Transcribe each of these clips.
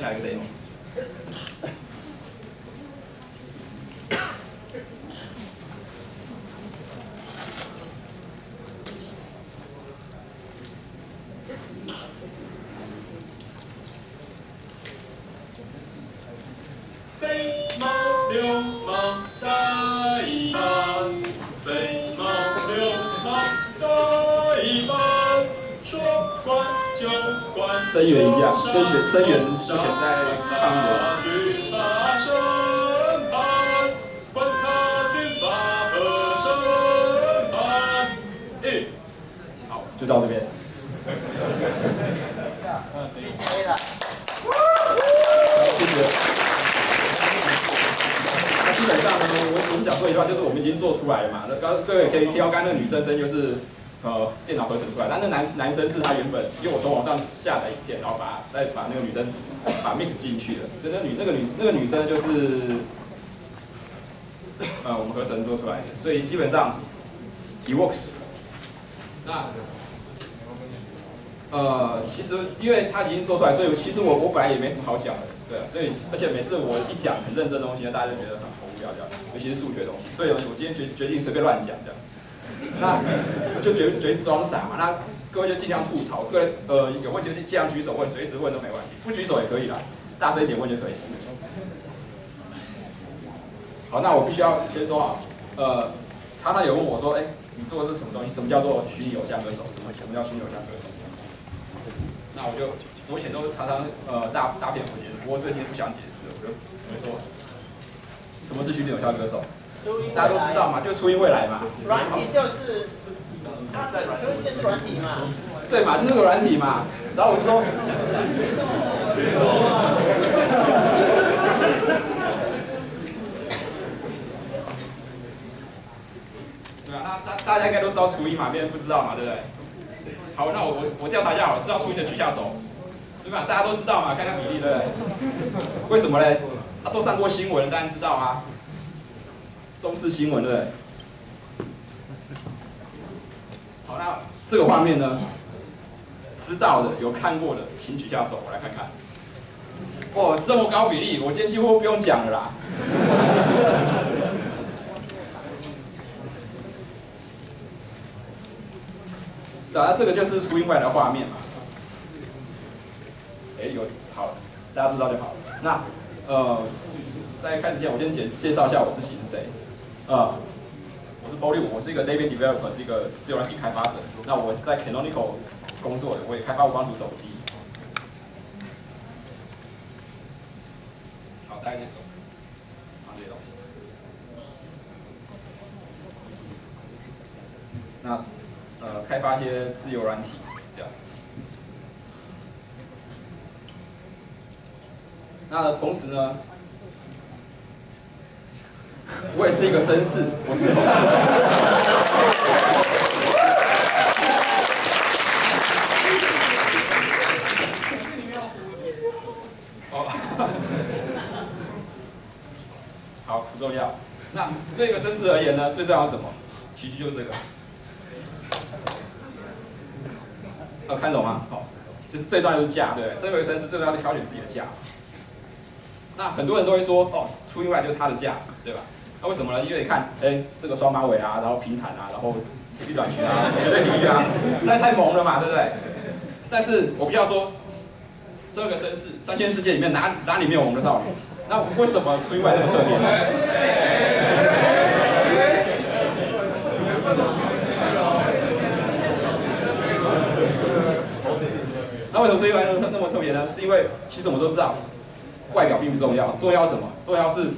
लाग्दैन 声源一样声源声源目前在抗议的军法审判，管他军法和审判。一，好，就到这边。谢谢。那基本上呢，我我们想说一句话，就是我们已经做出来了嘛。那刚各位可以听到，刚刚那个女生声就是呃电脑合成出来，但那男男生是他原本，因为我从网上下载影片，然后把再把那个女生把 mix 进去的，所以那女那个女那个女生就是呃我们合成做出来的，所以基本上 it works。那呃，其实因为他已经做出来，所以其实我我本来也没什么好讲的，对啊，所以而且每次我一讲很认真的东西，大家就觉得很无聊这样，尤其是数学东西，所以我今天决决定随便乱讲这样，那就决决定装傻嘛，那各位就尽量吐槽，各位呃有问题就尽量举手问，随时问都没问题，不举手也可以啦，大声一点问就可以。好，那我必须要先说啊，呃，常常有问我说，哎、你做的是什么东西？什么叫做虚拟偶像歌手？什么什么叫虚拟偶像歌手？那我就我以前都常常呃大大片我解释，不过最近不想解释了，我就我就说，什么是虚拟偶像歌手？大家都知道嘛，就初音未来嘛，软体就是，它的就是软体嘛。对嘛，就是个软体嘛。然后我就说，对啊，那大大家应该都知道初音嘛，别人不知道嘛，对不对？好，那我我我调查一下，我知道初音的举下手，对吧？大家都知道嘛，看看比例，对不对？为什么嘞？他都上过新闻，当然知道啊。中视新闻，对不对？好，那这个画面呢？知道的、有看过的，请举下手，我来看看。哦，这么高比例，我今天几乎不用讲了啦。是啊，这个就是初音外的画面嘛。哎，有好，大家知道就好了。那呃，在开始前，我先简介绍一下我自己是谁。呃，我是 b o l y 我是一个 David Developer，是一个自由软体开发者。那我在 Canonical 工作的，我也开发无光图手机。好，大家先走，放这些东西。那呃，开发一些自由软体这样子。那同时呢，我也是一个绅士，我是同哦，好，不重要。那对一个绅士而言呢，最重要是什么？其实就是这个。呃，看懂吗？好，就是最重要就是价，对不对？身为绅士，最重要是挑选自己的价。那很多人都会说，哦，出意外就是他的价，对吧？那为什么呢？因为你看，哎，这个双马尾啊，然后平坦啊，然后贴地短裙啊，绝对领域啊，实在太萌了嘛，对不对？但是我必须要说，十二个绅士，三千世界里面哪哪里没有我们的少女？那为什么出意外那么特别呢？那为什么出意外那么那么特别呢？是因为其实我们都知道，外表并不重要，重要什么？重要是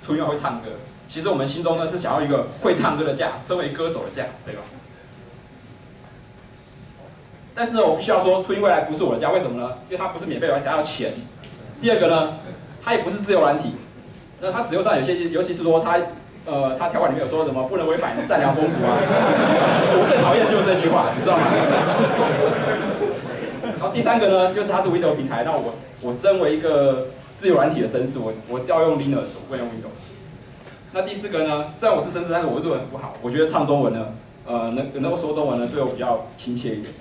出意外会唱歌。其实我们心中呢是想要一个会唱歌的价，身为歌手的价，对吧？但是我必须要说，初音未来不是我的价，为什么呢？因为它不是免费软体，它要钱。第二个呢，它也不是自由软体，那它使用上有些，尤其是说它，呃，它条款里面有说什么不能违反善良风俗啊。我最讨厌的就是这句话，你知道吗？然后第三个呢，就是它是 Windows 平台，那我我身为一个自由软体的绅士，我我要用 Linux，我不能用 Windows。那第四个呢，虽然我是绅士，但是我日文很不好，我觉得唱中文呢，呃能能够说中文呢，对我比较亲切一点。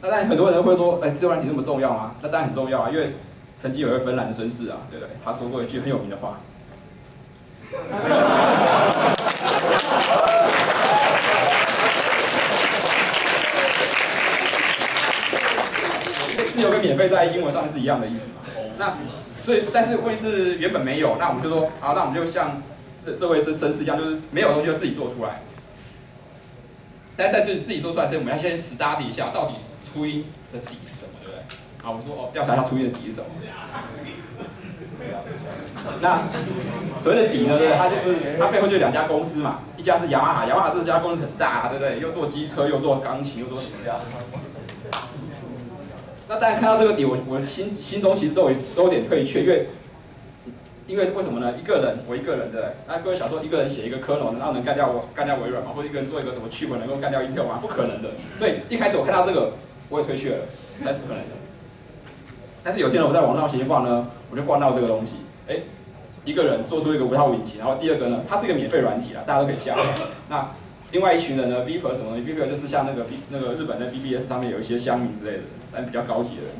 那当然很多人会说，哎，自由软体那么重要吗？那当然很重要啊，因为曾经有一位芬兰绅士啊，对不对？他说过一句很有名的话。自由跟免费在英文上是一样的意思嘛？那所以，但是问题是原本没有，那我们就说，好，那我们就像这这位是绅士一样，就是没有东西就自己做出来。但在这自己做出来之前，我们要先实打底一下，到底初音的底是什么，对不对？好，我们说哦，调查一下初音的底是什么。那所谓的底呢，对不对？它就是它背后就两家公司嘛，一家是雅马哈，雅马哈这家公司很大，对不对？又做机车，又做钢琴，又做什么样？那大家看到这个底，我我心心中其实都有都有点退却，因为因为为什么呢？一个人，我一个人，对不对？那各位想说，一个人写一个科农，然后能干掉我干掉微软吗？或者一个人做一个什么 chip 能够干掉 Intel 吗？不可能的。所以一开始我看到这个，我也退却了，实在是不可能的。但是有天呢，我在网上闲逛呢，我就逛到这个东西，哎，一个人做出一个无套引擎，然后第二个呢，它是一个免费软体啦，大家都可以下。那另外一群人呢，Viper 什么的，Viper 就是像那个 B 那个日本的 BBS 上面有一些乡民之类的，但比较高级的人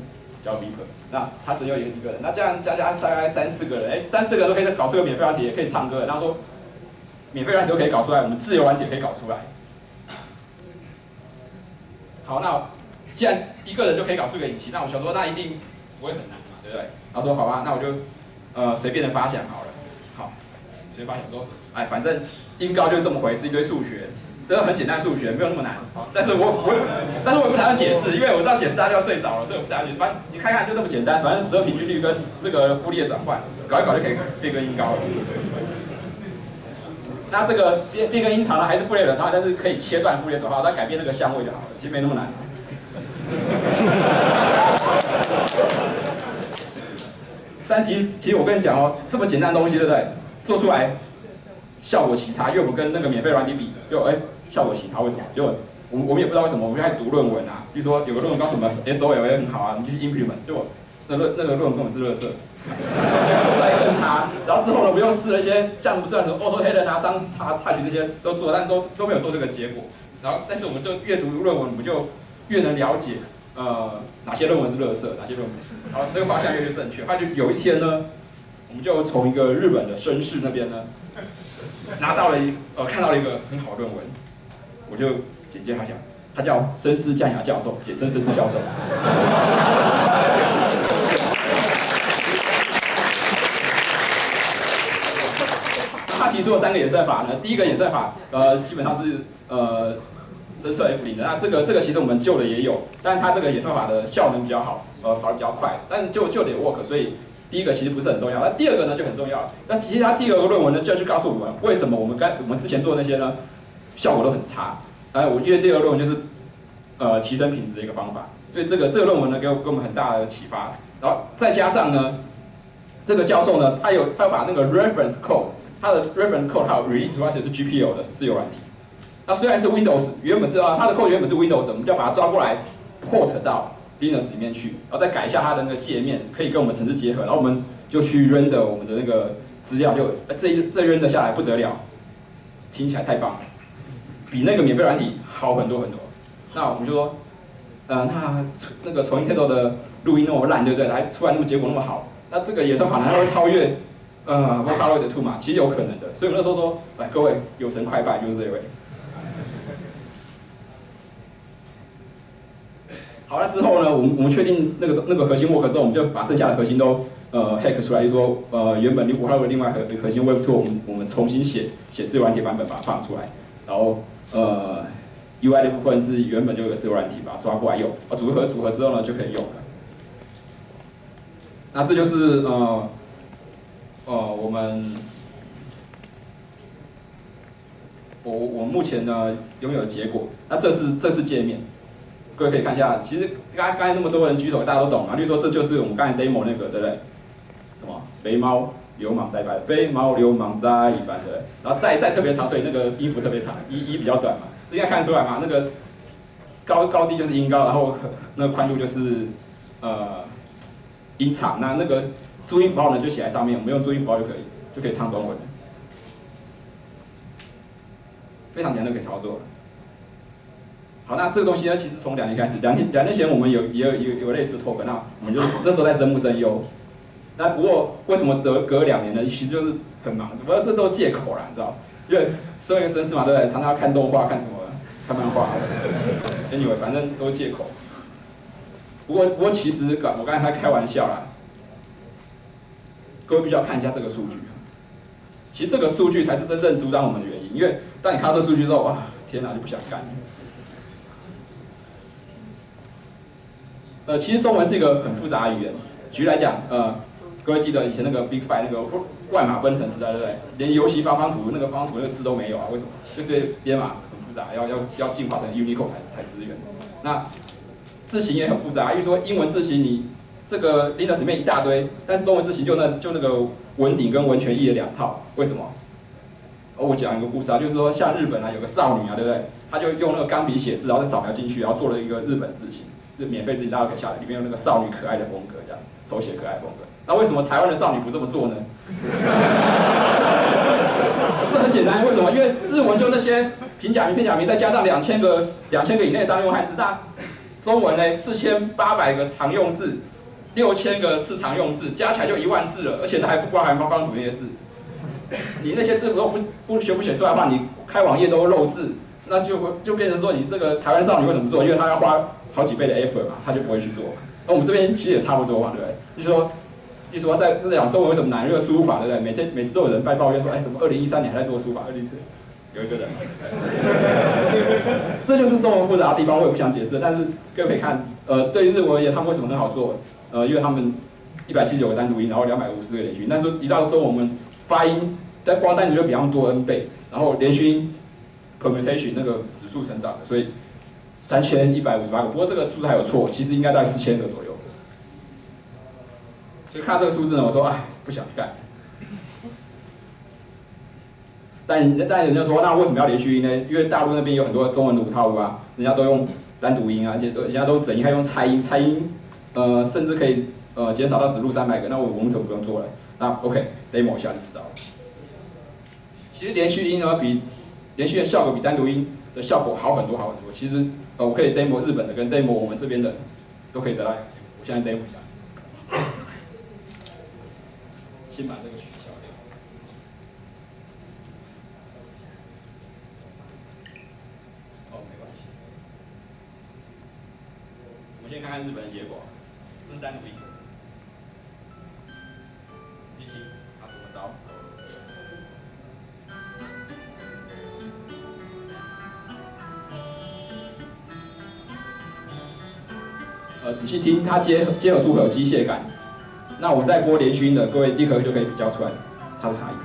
叫米可。那他只有一个人，那这样加加大概三四个人，哎，三四个都可以搞出个免费环节，也可以唱歌。然后说，免费环节都可以搞出来，我们自由环节也可以搞出来。好，那既然一个人就可以搞出一个引擎，那我想说，那一定不会很难嘛，对不对？他说好吧，那我就呃随便的发想好了。好，随便发想说，哎，反正音高就是这么回事，一堆数学。真的很简单，数学没有那么难。但是我我，但是我也不打算解释，因为我知道解释他就要睡着了，所以我不打算解释。反正你看看就那么简单，反正十二平均律跟这个复利的转换，搞一搞就可以变更音高了。那这个变变更音长呢，还是复列的，然后但是可以切断复列转换，再改变那个相位就好了，其实没那么难。但其实其实我跟你讲哦，这么简单的东西，对不对？做出来。效果奇差，因为我跟那个免费软体比，就哎效果其他，为什么？结果我们我们也不知道为什么，我们就开始读论文啊，比如说有个论文告诉我们 S O L 也很好啊，我们就去 implement，结果那论那个论文根本是垃圾，做出来更差。然后之后呢，我们又试了一些项目，像什么 AutoHelen 啊、桑斯塔、泰群这些都做，但都都没有做这个结果。然后但是我们就越读论文，我们就越能了解呃哪些论文是垃圾，哪些论文不是。然后那个方向越来越正确。发现有一天呢，我们就从一个日本的绅士那边呢。拿到了一呃，看到了一个很好的论文，我就简介他讲，他叫深思降牙教授，简称深思教授。他提出了三个演算法呢，第一个演算法呃，基本上是呃侦测 F 零的，那这个这个其实我们旧的也有，但是它这个演算法的效能比较好，呃，跑得比较快，但是旧旧的 work，所以。第一个其实不是很重要，那第二个呢就很重要。那其实他第二个论文呢就要去告诉我们，为什么我们刚我们之前做的那些呢效果都很差。哎，我因为第二个论文就是呃提升品质的一个方法，所以这个这个论文呢给我给我们很大的启发。然后再加上呢，这个教授呢他有他把那个 reference code，他的 reference code 还有 release 出来是 GPL 的自由软体。那虽然是 Windows，原本是啊他的 code 原本是 Windows，我们就要把它抓过来 port 到。Linux 里面去，然后再改一下它的那个界面，可以跟我们城市结合，然后我们就去 render 我们的那个资料，就这这 render 下来不得了，听起来太棒了，比那个免费软体好很多很多。那我们就说，呃，那那个重新制作的录音那么烂，对不对？还出来那么结果那么好，那这个也算法难会超越呃 Vocaloid 2嘛？其实有可能的。所以我们那时候说，来各位有神快拜，就是这位。好了之后呢，我们我们确定那个那个核心 work 之后，我们就把剩下的核心都呃 hack 出来，就说呃原本你五号的另外核核心 web two，我们我们重新写写自由软体版本把它放出来，然后呃 UI 的部分是原本就有个自由软体把它抓过来用，啊组合组合之后呢就可以用了。那这就是呃呃我们我我目前呢拥有的结果，那这是这是界面。各位可以看一下，其实刚刚才那么多人举手，大家都懂啊。例如说，这就是我们刚才 demo 那个，对不对？什么肥猫流氓在一班，肥猫流氓在一班，对然后再再特别长，所以那个衣服特别长，衣衣比较短嘛，应该看出来嘛。那个高高低就是音高，然后那个宽度就是呃音长。那那个注音符号呢，就写在上面，我们用注音符号就可以，就可以唱中文。非常简单就可以操作。好，那这个东西呢，其实从两年开始，两年两年前我们有也有有有类似 talk，那我们就那时候在征募声优。那不过为什么隔隔两年呢？其实就是很忙，不过这都借口啦，你知道？因为身为一个绅士嘛，对不对？常常看动画、看什么、看漫画。Anyway，反正都是借口。不过不过其实我刚才开玩笑啦，各位必须要看一下这个数据。其实这个数据才是真正阻挡我们的原因，因为当你看到这数据之后，哇，天哪，就不想干。呃，其实中文是一个很复杂的语言。举例来讲，呃，各位记得以前那个 Big Five 那个万马奔腾时代，对不对？连游戏方方图那个方方图那个字都没有啊？为什么？就是编码很复杂，要要要进化成 Unicode 才才支援。那字形也很复杂，因为说英文字形你这个 Linux 里面一大堆，但是中文字形就那就那个文鼎跟文权益的两套，为什么？哦，我讲一个故事啊，就是说像日本啊有个少女啊，对不对？她就用那个钢笔写字，然后再扫描进去，然后做了一个日本字形。是免费自己大家可以下来，里面有那个少女可爱的风格，这样手写可爱风格。那为什么台湾的少女不这么做呢？这很简单，为什么？因为日文就那些平假名、片假名，再加上两千个、两千个以内的当用汉字，那中文呢四千八百个常用字，六千个次常用字，加起来就一万字了，而且它还不包含方方图那些字。你那些字如果不不学不写出来的话，你开网页都漏字，那就会就变成说你这个台湾少女为什么做？因为她要花。好几倍的 effort 嘛，他就不会去做。那我们这边其实也差不多嘛，对不对？你说，你说在这讲中文为什么难？因为输入法，对不对？每天每次都有人在抱怨说，哎，什么二零一三年还在做输入法？二零一四有一个人，这就是中文复杂的地方，我也不想解释。但是各位可以看，呃，对于日文而言，他们为什么很好做？呃，因为他们一百七十九个单独音，然后两百五十个连续。但是一到中文，我们发音在光单独就比他们多 n 倍，然后连续音 permutation 那个指数成长，所以。三千一百五十八个，不过这个数字还有错，其实应该在四千个左右。就看这个数字呢，我说哎，不想干。但但人家说，那为什么要连续音呢？因为大陆那边有很多中文的五套路啊，人家都用单独音啊，而且人家都整音，还用拆音，拆音，呃，甚至可以呃减少到只录三百个。那我我们怎么不用做了？那 OK，demo 一下就知道了。其实连续音呢，比连续的效果比单独音的效果好很多，好很多。其实。呃，我可以 demo 日本的跟 demo 我们这边的，都可以得到。我现在 demo 一下，先把这个取消掉。哦，没关系。我们先看看日本的结果，这是单独音。呃，仔细听，它接接合处会有机械感。那我再播连续音的，各位立刻就可以比较出来它的差异。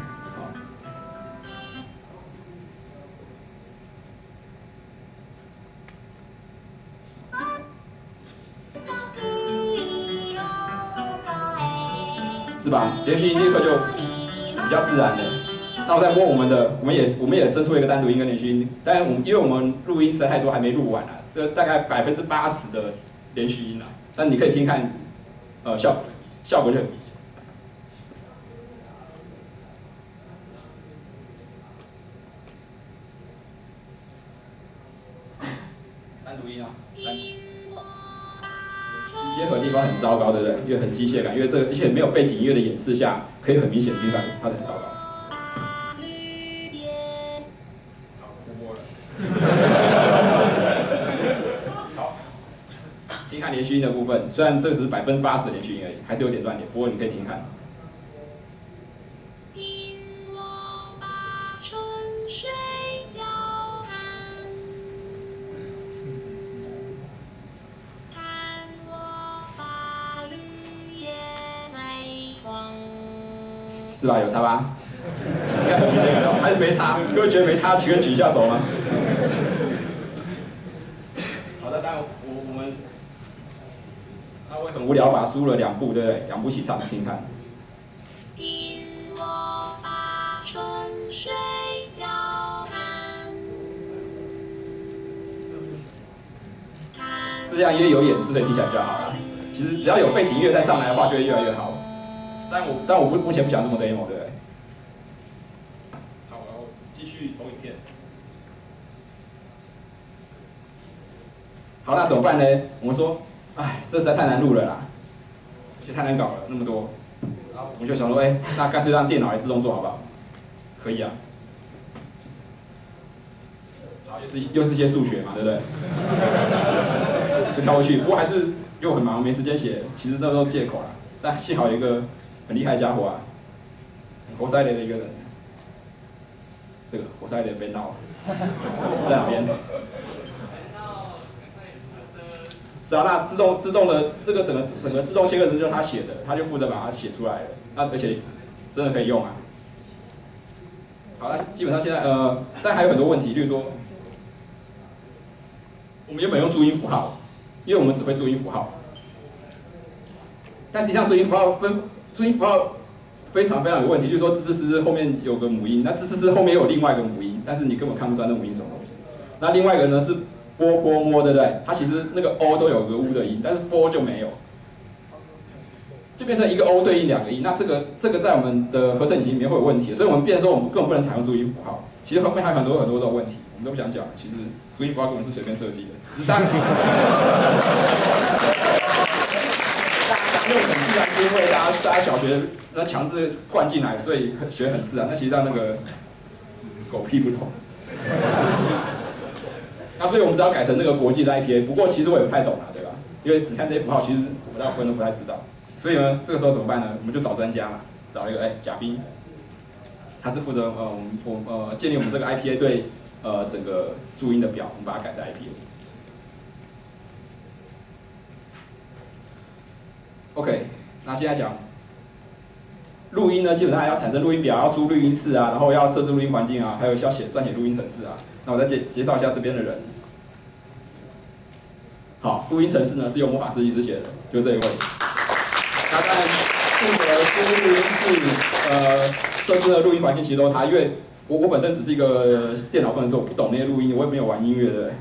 是吧？连续音立刻就比较自然的。那我再播我们的，我们也我们也生出一个单独音跟连续音，但是我们因为我们录音实在太多，还没录完啊，这大概百分之八十的。连续音啊，但你可以听看，呃，效果效果就很明显。单独音啊，单结合地方很糟糕，对不对？因为很机械感，因为这个而且没有背景音乐的演示下，可以很明显听出来它很糟糕。连续音的部分，虽然这只是百分之八十的连续音而已，还是有点断点。不过你可以听看。是吧？有差吧？应该很明显，还是没差？各位觉得没差，请举一下手吗？会很无聊嘛，输了两步，对不对？两步起唱，听看。这样因为有演示的，听起来比较好啦。其实只要有背景音乐再上来的话，就会越来越好。但我但我不目前不想这么 demo，对不对？好，然后继续投影片。好，那怎么办呢？我们说哎，这实在太难录了啦，而且太难搞了，那么多。我们就想说，哎，那干脆让电脑来自动做好不好？可以啊。好，又是又是些数学嘛，对不对？就跳过去。不过还是又很忙，没时间写。其实这都借口啦。但幸好有一个很厉害的家伙啊，活塞雷的一个人。这个活塞雷被闹了，在哪边？是啊，那自动自动的这个整个整个自动切割值就是他写的，他就负责把它写出来了。那而且真的可以用啊。好，那基本上现在呃，但还有很多问题，例如说，我们原本用注音符号，因为我们只会注音符号，但实际上注音符号分注音符号非常非常有问题，就是说字诗诗后面有个母音，那字诗诗后面有另外一个母音，但是你根本看不出来那母音什么东西。那另外一个呢是。波波摸，对不对？它其实那个 o 都有个 u 的音，但是 for 就没有，就变成一个 o 对应两个音。那这个这个在我们的合成引擎里面会有问题，所以我们变说我们根本不能采用注音符号。其实后面还有很多很多的问题，我们都不想讲。其实注音符号根本是随便设计的，只是大家大家用很自然，因为大家大家小学那强制灌进来，所以学很自然。那其实让那个狗屁不同。那所以我们只要改成那个国际的 IPA，不过其实我也不太懂啊，对吧？因为只看这些符号，其实我们大部分都不太知道。所以呢，这个时候怎么办呢？我们就找专家嘛，找一个哎贾斌，他是负责呃我们我呃建立我们这个 IPA 对呃整个注音的表，我们把它改成 IPA。OK，那现在讲录音呢，基本上要产生录音表，要租录音室啊，然后要设置录音环境啊，还有需要写撰写录音程式啊。那我再介介绍一下这边的人。好，录音程式呢是由魔法师医师写的，就这一位。他在负责租录音室，呃，设置的录音环境其实都是他，因为我我本身只是一个电脑工程师，我不懂那些录音，我也没有玩音乐的，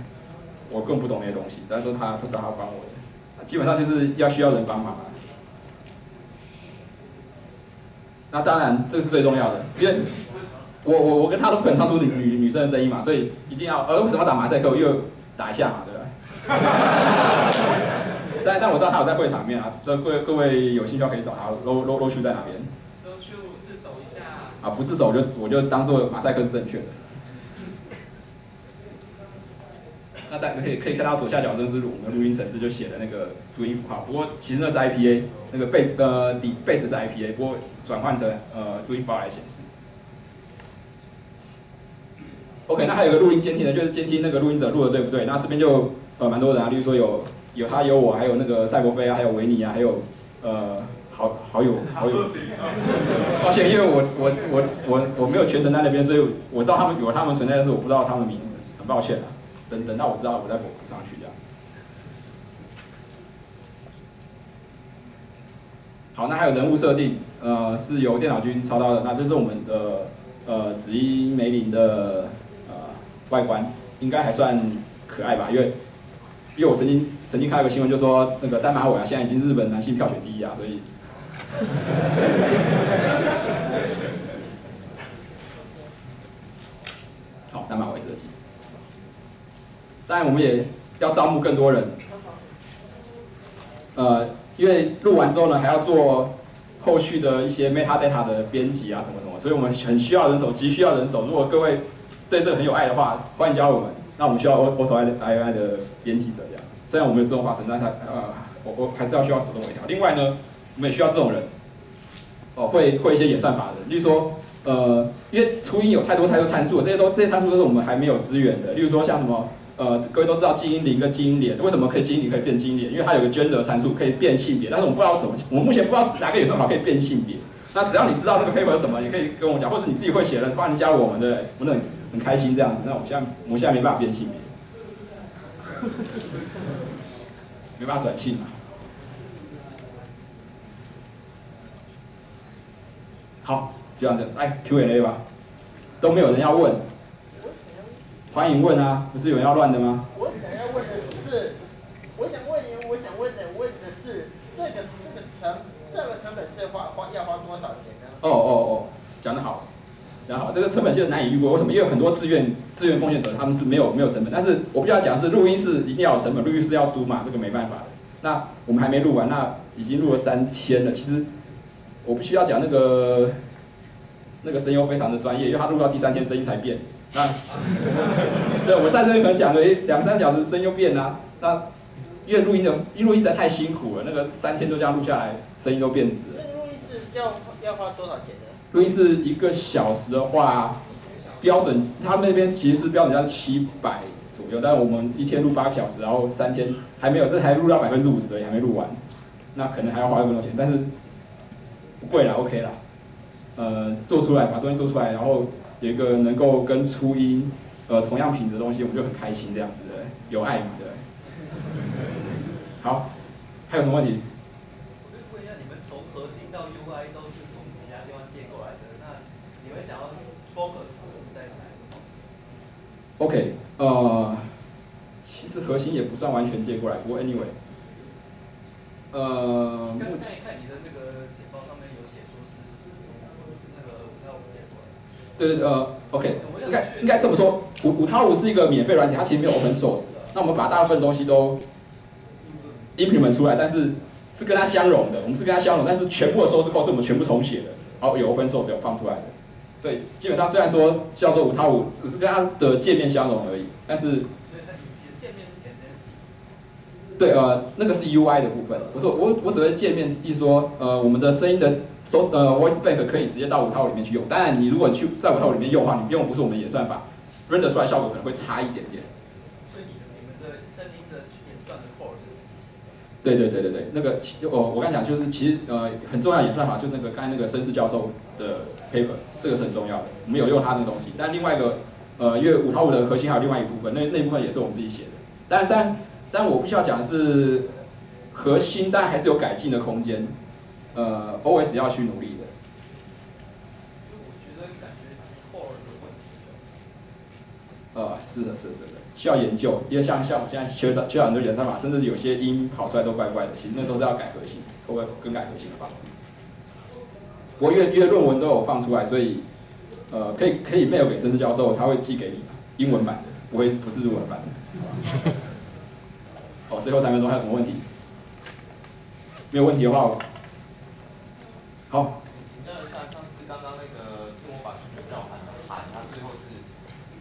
我更不懂那些东西。但是他他他帮我的，基本上就是要需要人帮忙。那当然，这是最重要的，因为。我我我跟他都不可能唱出女女女生的声音嘛，所以一定要呃为什么要打马赛克？因为打一下嘛，对不对？但但我知道他有在会场里面啊，这各位各位有兴趣可以找他。搂搂搂区在哪边？搂区自首一下。啊，不自首我就我就当做马赛克是正确的。那大家可以可以看到左下角这是录我们录音程式就写的那个注音符号，不过其实那是 IPA，那个贝呃底贝斯是 IPA，不过转换成呃注音符号来显示。OK，那还有个录音监听的，就是监听那个录音者录的对不对？那这边就呃蛮多人啊，例如说有有他有我，还有那个赛博菲啊，还有维尼啊，还有呃好好友好友。抱歉，因为我我我我我没有全程在那边，所以我知道他们有他们存在，但是我不知道他们的名字，很抱歉啊。等等到我知道，我再补补上去这样子。好，那还有人物设定，呃是由电脑君操刀的，那这是我们的呃紫衣梅林的。外观应该还算可爱吧，因为因为我曾经曾经看到一个新闻，就说那个丹马尾啊，现在已经日本男性票选第一啊，所以，好，丹马尾设计。当然，我们也要招募更多人，呃，因为录完之后呢，还要做后续的一些 metadata 的编辑啊，什么什么，所以我们很需要人手，急需要人手。如果各位。对这个很有爱的话，欢迎加入我们。那我们需要 O O I I I 的编辑者这样。虽然我们有自动化成，但它呃，我我还是要需要手动微调。另外呢，我们也需要这种人，哦，会会一些演算法的。例如说，呃，因为初音有太多太多参数，这些都这些参数都是我们还没有资源的。例如说像什么，呃，各位都知道基因零跟基因脸，为什么可以基因零可以变基因连？因为它有个 gender 参数可以变性别，但是我们不知道怎么，我们目前不知道哪个演算法可以变性别。那只要你知道那个 paper 是什么，你可以跟我讲，或者你自己会写的，欢迎加入我们的，我们很开心这样子。那我们现在我们现在没办法变性别，没办法转性嘛。好，就这样子，哎，Q&A 吧，都没有人要问，欢迎问啊，不是有人要乱的吗？我想要问的是，我想问你，我想问的问的是，这个这个成这个成本是花花要花多少钱呢？哦哦哦，讲得好。非常好，这个成本其实难以预估。为什么？因为很多志愿志愿奉献者他们是没有没有成本，但是我必须要讲是录音室一定要有成本，录音室要租嘛，这个没办法的。那我们还没录完，那已经录了三天了。其实我必须要讲那个 那个声优非常的专业，因为他录到第三天声音才变。那 对，我在这里可能讲了两三小时，声优变啊。那因为录音的，因为录音实在太辛苦了，那个三天都这样录下来，声音都变质了。录音室要要花多少钱呢？录音室一个小时的话，标准他们那边其实是标准价七百左右，但我们一天录八个小时，然后三天还没有，这还录到百分之五十而已，还没录完，那可能还要花那么多钱，但是不贵啦，OK 啦，呃，做出来把东西做出来，然后有一个能够跟初音呃同样品质的东西，我们就很开心这样子的，有爱嘛，对。好，还有什么问题？我就问一下，你们从核心到 UI 都是从其他地方借过来的，那你们想要 focus 是在哪一个 OK，呃，其实核心也不算完全借过来，不过 anyway，呃，目前你的那个简报上面有写说是那个五到五借过来。对对呃，OK，应该应该这么说，五五套五是一个免费软体，它其实没有 open source 的，那我们把大部分东西都 implement 出来，但是是跟它相容的，我们是跟它相容，但是全部的 source code 是我们全部重写的，然后有 open source 有放出来的，所以基本上虽然说叫做五套五，只是跟它的界面相容而已，但是所以它你的界面是 tendency。对，呃，那个是 UI 的部分。我说我我只会界面一说，呃，我们的声音的 source 呃 voice bank 可以直接到五套里面去用。当然，你如果去在五套里面用的话，你用不是我们的演算法，render 出来效果可能会差一点点。所以你的你们的声音的演算的 core 是对对对对对，那个其哦，我刚讲就是其实呃很重要的演算法就是那个刚才那个绅士教授的 paper，这个是很重要的，我们有用他那个东西。但另外一个呃，因为五套五的核心还有另外一部分，那那部分也是我们自己写的。但但但我必须要讲的是，核心但还是有改进的空间，呃，OS 要去努力的。就我觉得感觉 core 的问题呃，是的，是的，是的，需要研究，因为像像我现在缺少缺少很多演算法，甚至有些音跑出来都怪怪的，其实那都是要改核心，通过更改核心的方式。不过因为因为论文都有放出来，所以呃可以可以 mail 给申志教授，他会寄给你英文版的，不会不是日文版的。哦，最后三分钟还有什么问题？没有问题的话，好，请教一下，上次刚刚那个听我把旋律叫喊的喊，它最后是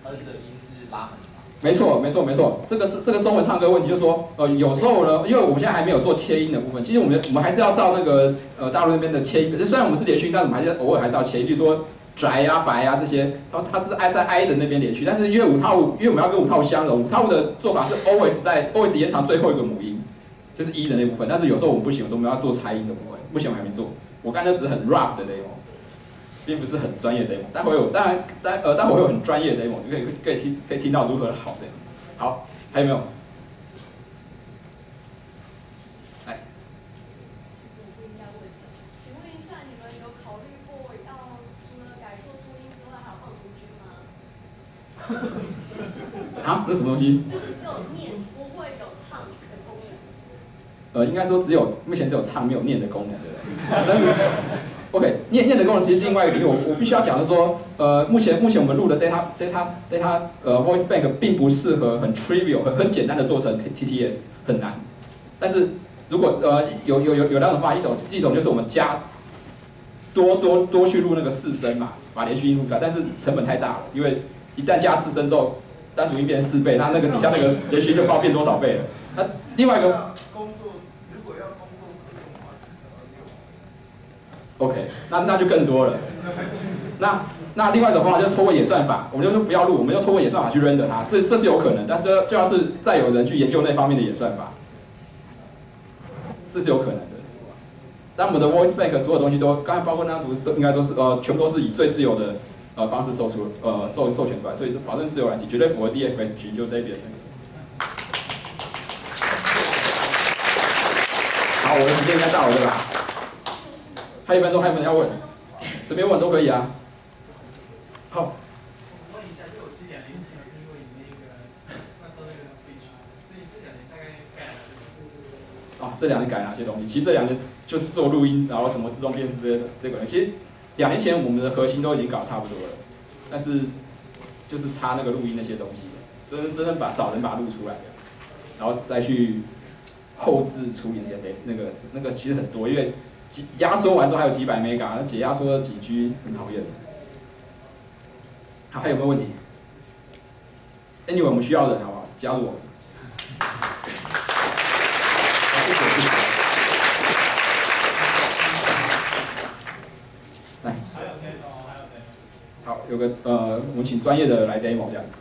N 的音是拉很。没错，没错，没错，这个是这个中文唱歌问题，就是说，呃，有时候呢，因为我们现在还没有做切音的部分，其实我们我们还是要照那个呃大陆那边的切音，虽然我们是连续，但我们还是偶尔还是要切音，比如说宅呀、白呀这些，它它是挨在 I 的那边连续，但是因为五套，因为我们要跟五套相融，五套的做法是 always 在 always 延长最后一个母音，就是一的那部分，但是有时候我们不行，我们要做拆音的部分，目前我还没做，我刚才只是很 rough 的 demo。并不是很专业的 demo，待会有，当然，待呃，待会会有很专业的 demo，你可以可以听可以听到如何好的。好，还有没有？哎，其实我不应该问的，请问一下，你们有考虑过要除了改做初音之外，还要放读君吗？啊，那什么东西？就是只有念，不会有唱的功能。呃，应该说只有目前只有唱没有念的功能，对不对 ？OK，念念的功能其实另外一个领域，我我必须要讲的说，呃，目前目前我们录的 data data data 呃 voice bank 并不适合很 trivial 很很简单的做成 T T S 很难，但是如果呃有有有有两种方法，一种一种就是我们加多多多去录那个四声嘛，把连续音录出来，但是成本太大了，因为一旦加四声之后，单独音变四倍，它那个底下那个连续音就不知道变多少倍了。那另外一个工作，如果要工作可用的话，至少要六。OK，那那就更多了。那那另外一种方法就是通过演算法，我们就不要录，我们就通过演算法去 render 它，这这是有可能，但是就要是再有人去研究那方面的演算法，这是有可能的。但我们的 voice bank 所有东西都，刚才包括那张图都应该都是呃，全部都是以最自由的呃方式授出呃授授权出来，所以是保证自由软件，绝对符合 DFSG 就是 David 的。好，我的时间应该到了对吧？还有一分钟，还有没有人要问？随便问都可以啊。好，问一下，就我是两年前有听过你那个那时候那个 speech，所以这两年大概改了这个。啊，这两年改哪些东西？其实这两年就是做录音，然后什么自动辨识这些这个。其实两年前我们的核心都已经搞差不多了。但是就是差那个录音那些东西，真的真正把找人把它录出来的，然后再去后置处理那些那个那个其实很多，因为几压缩完之后还有几百 mega，那解压缩了几 G 很讨厌。好，还有没有问题？Anyway，我们需要人好不好？加入我们。好谢谢谢谢来，还有。好，有个呃，我们请专业的来 demo 这样子。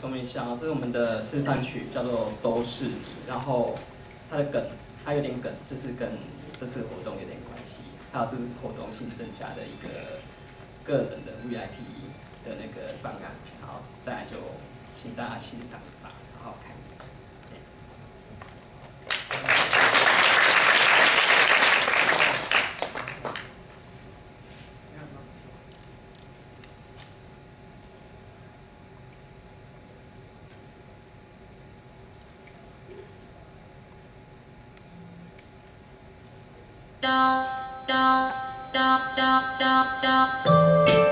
说明一下啊，这是我们的示范曲，叫做《都是你》，然后它的梗，它有点梗，就是跟这次活动有点关系，还有这个是活动新增加的一个个人的 VIP 的那个方案，好，再来就请大家欣赏吧，好好看。da da da da da da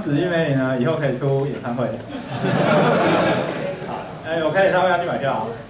希望紫玉美女呢以后可以出演唱会。好，哎，我开演唱会要去买票啊。